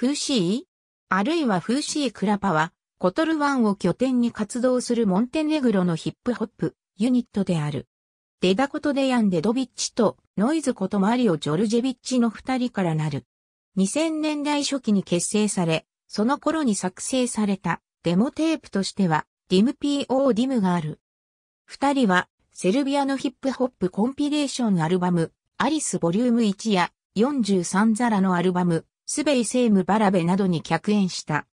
フーシーあるいはフーシークラパは、コトルワンを拠点に活動するモンテネグロのヒップホップユニットである。デダコトデヤン・デドビッチとノイズことマリオ・ジョルジェビッチの二人からなる。2000年代初期に結成され、その頃に作成されたデモテープとしては、ディム PO ディムがある。二人は、セルビアのヒップホップコンピレーションアルバム、アリスボリューム1や43ザラのアルバム、スベイセームバラベなどに客演した。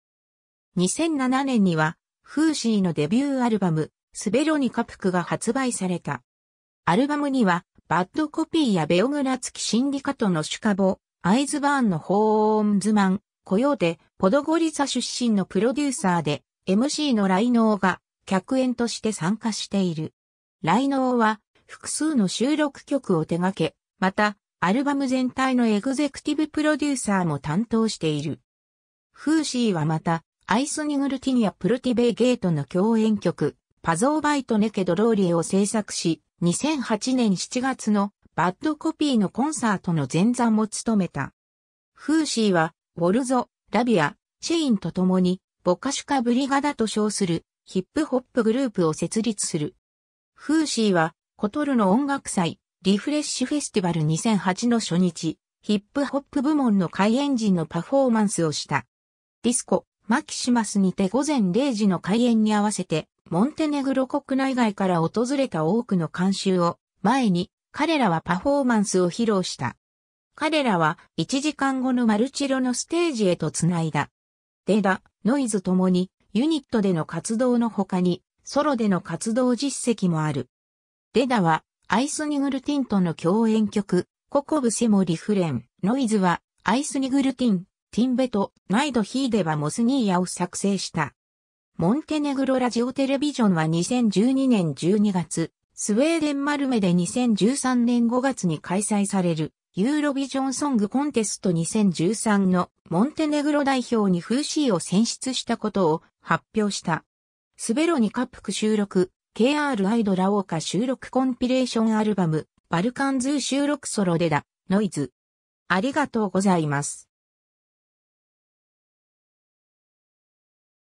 2007年には、フーシーのデビューアルバム、スベロニカプクが発売された。アルバムには、バッドコピーやベオグラツキシンディカトのシュカボ、アイズバーンのホーンズマン、コヨーテ、ポドゴリザ出身のプロデューサーで、MC のライノーが客演として参加している。ライノーは複数の収録曲を手掛け、また、アルバム全体のエグゼクティブプロデューサーも担当している。フーシーはまた、アイスニグルティニアプルティベイゲートの共演曲、パゾーバイトネケドローリエを制作し、2008年7月のバッドコピーのコンサートの前座も務めた。フーシーは、ウォルゾ、ラビア、チェインと共に、ボカシュカブリガダと称するヒップホップグループを設立する。フーシーは、コトルの音楽祭、リフレッシュフェスティバル2008の初日、ヒップホップ部門の開演時のパフォーマンスをした。ディスコ、マキシマスにて午前0時の開演に合わせて、モンテネグロ国内外から訪れた多くの観衆を前に、彼らはパフォーマンスを披露した。彼らは1時間後のマルチロのステージへとつないだ。デダ、ノイズともにユニットでの活動の他にソロでの活動実績もある。デダはアイスニグルティンとの共演曲、ココブセモリフレン、ノイズはアイスニグルティン、ティンベト、ナイドヒーデバモスニーヤを作成した。モンテネグロラジオテレビジョンは2012年12月、スウェーデンマルメで2013年5月に開催されるユーロビジョンソングコンテスト2013のモンテネグロ代表にフーシーを選出したことを発表した。スベロニカップク収録、KR アイドラオーカ収録コンピレーションアルバム、バルカンズ収録ソロでだ、ノイズ。ありがとうございます。